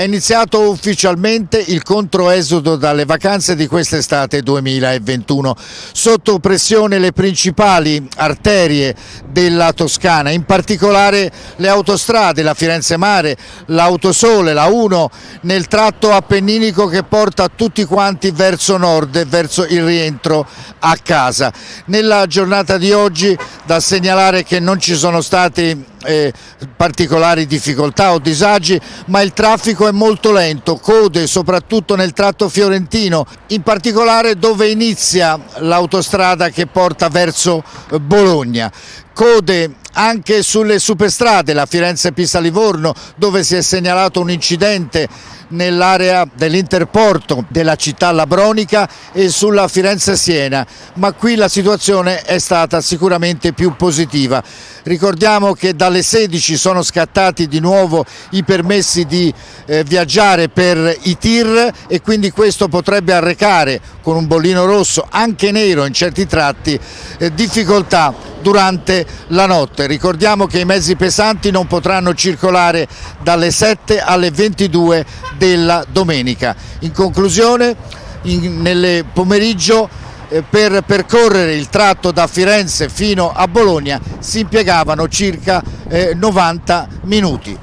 È iniziato ufficialmente il controesodo dalle vacanze di quest'estate 2021. Sotto pressione le principali arterie della Toscana, in particolare le autostrade, la Firenze Mare, l'Autosole, la 1, nel tratto appenninico che porta tutti quanti verso nord e verso il rientro a casa. Nella giornata di oggi da segnalare che non ci sono stati eh, particolari difficoltà o disagi, ma il traffico è molto lento, code soprattutto nel tratto fiorentino, in particolare dove inizia l'autostrada che porta verso Bologna. Code anche sulle superstrade, la Firenze-Pisa-Livorno, dove si è segnalato un incidente nell'area dell'interporto della città labronica e sulla Firenze-Siena, ma qui la situazione è stata sicuramente più positiva. Ricordiamo che dalle 16 sono scattati di nuovo i permessi di eh, viaggiare per i tir e quindi questo potrebbe arrecare con un bollino rosso, anche nero in certi tratti, eh, difficoltà durante la notte. Ricordiamo che i mezzi pesanti non potranno circolare dalle 7 alle 22 della domenica. In conclusione, in, nel pomeriggio eh, per percorrere il tratto da Firenze fino a Bologna si impiegavano circa eh, 90 minuti.